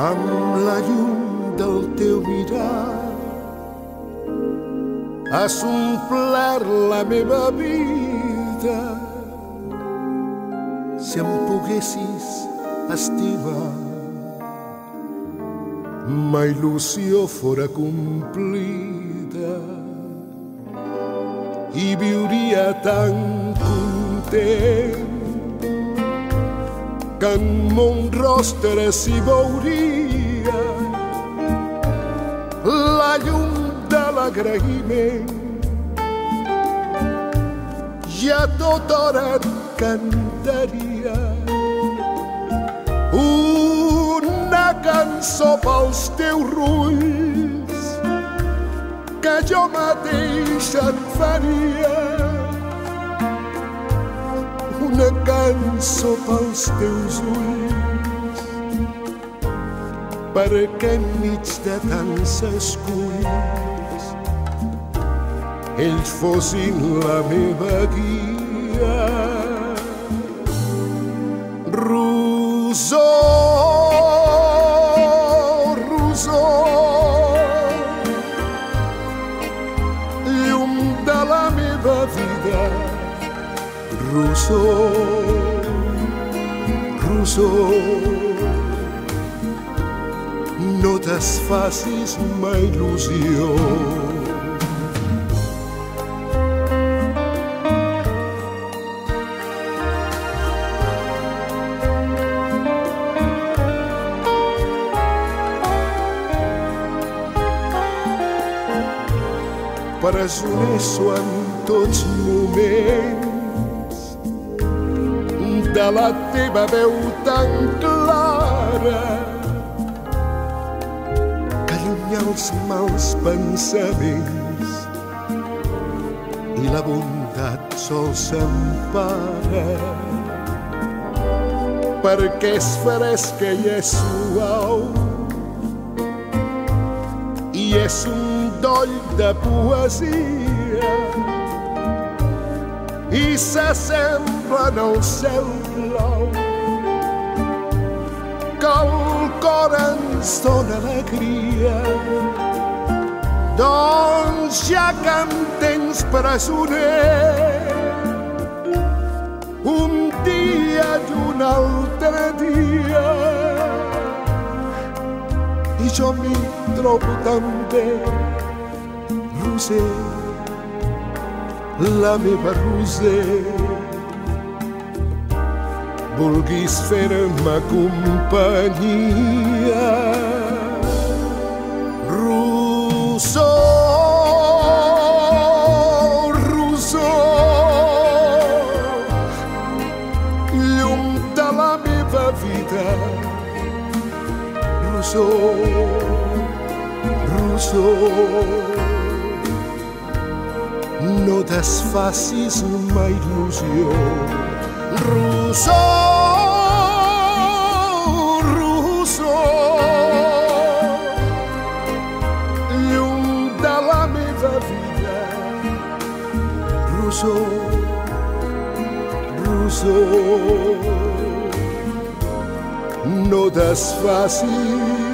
amb la llum del teu mirar has omplert la meva vida. Si em poguessis estimar ma il·lusió fora complida i viuria tan content que en mon rostre s'hi veuria la llum de l'agraïment. I a tota hora et cantaria cançó pels teus rulls que jo mateix et faria. Una cançó pels teus ulls perquè enmig de tants esculls ells fossin la meva guia. Rosó la meva vida Rosó, rosó, no desfacis ma il·lusió. Presoner en tots moments. De la teva veu tan clara que allunya els mals pensaments i la bondat sols s'empara. Perquè és fresca i és suau i és un doll de poesia i s'assemblen al cel blau que el cor ens dóna alegria. Doncs ja que em tens presoner un dia i un altre dia. I jo m'hi trobo tan bé Roser la meva Roser. Vulguis fer-me companyia. Rosó, rosó, llum de la meva vida. Rosó, rosó, no desfacis ma il·lusió. Rosó, rosó, llum de la meva vida. Rosó, rosó, no desfacis